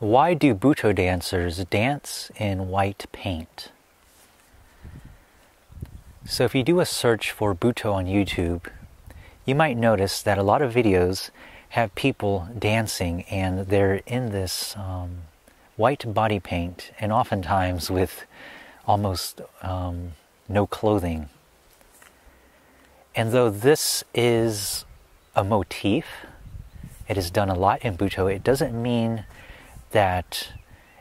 Why do Butoh dancers dance in white paint? So, if you do a search for Butoh on YouTube, you might notice that a lot of videos have people dancing and they're in this um, white body paint and oftentimes with almost um, no clothing. And though this is a motif, it is done a lot in Butoh, it doesn't mean that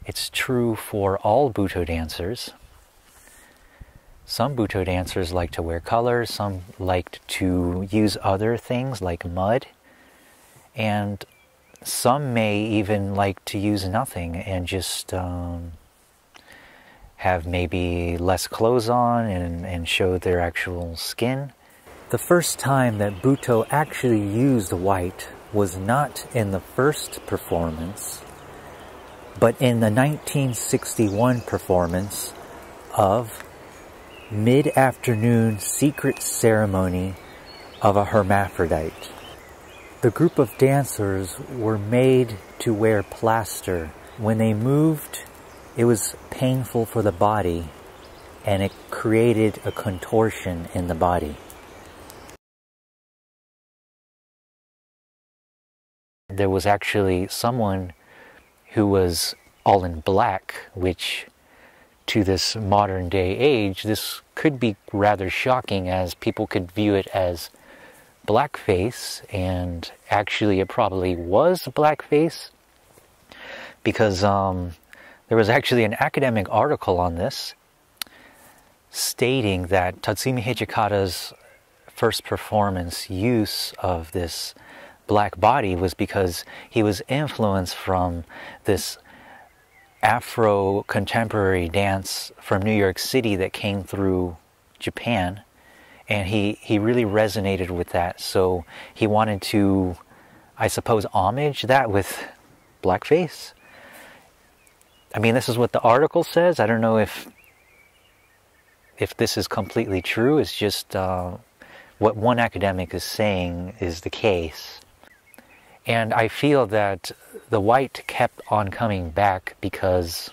it's true for all Butoh dancers. Some Butoh dancers like to wear colors, some like to use other things like mud, and some may even like to use nothing and just um, have maybe less clothes on and, and show their actual skin. The first time that Butoh actually used white was not in the first performance, but in the 1961 performance of Mid-Afternoon Secret Ceremony of a Hermaphrodite. The group of dancers were made to wear plaster. When they moved, it was painful for the body and it created a contortion in the body. There was actually someone who was all in black, which to this modern day age, this could be rather shocking as people could view it as blackface, and actually, it probably was blackface because um, there was actually an academic article on this stating that Tatsumi Hijikata's first performance use of this black body was because he was influenced from this Afro contemporary dance from New York City that came through Japan and he he really resonated with that. So he wanted to, I suppose, homage that with blackface. I mean, this is what the article says. I don't know if if this is completely true. It's just uh, what one academic is saying is the case. And I feel that the white kept on coming back because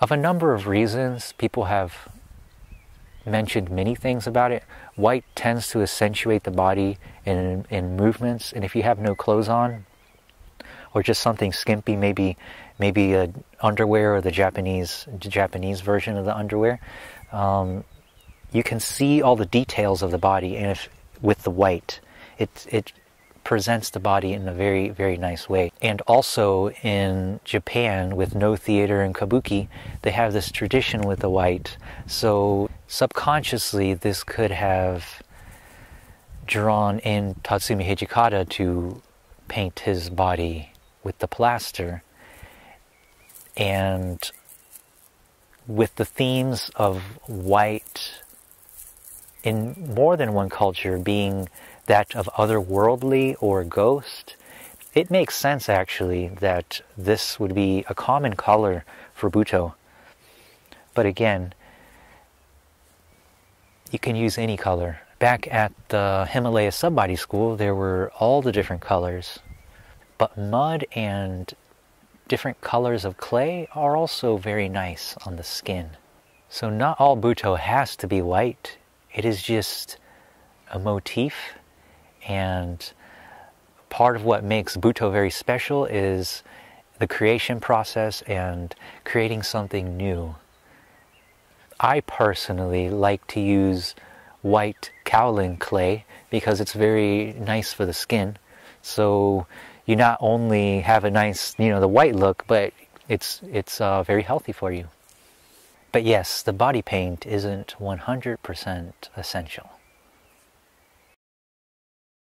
of a number of reasons. People have mentioned many things about it. White tends to accentuate the body in, in movements, and if you have no clothes on, or just something skimpy, maybe maybe a underwear or the Japanese Japanese version of the underwear, um, you can see all the details of the body, and if with the white, it it presents the body in a very, very nice way. And also in Japan, with Noh theater and kabuki, they have this tradition with the white. So subconsciously, this could have drawn in Tatsumi Hijikata to paint his body with the plaster. And with the themes of white in more than one culture being that of otherworldly or ghost, it makes sense actually that this would be a common color for Butoh. But again, you can use any color. Back at the Himalaya Subbody School, there were all the different colors, but mud and different colors of clay are also very nice on the skin. So not all Butoh has to be white. It is just a motif and part of what makes Butoh very special is the creation process and creating something new. I personally like to use white kaolin clay because it's very nice for the skin. So you not only have a nice, you know, the white look, but it's it's uh, very healthy for you. But yes, the body paint isn't 100% essential.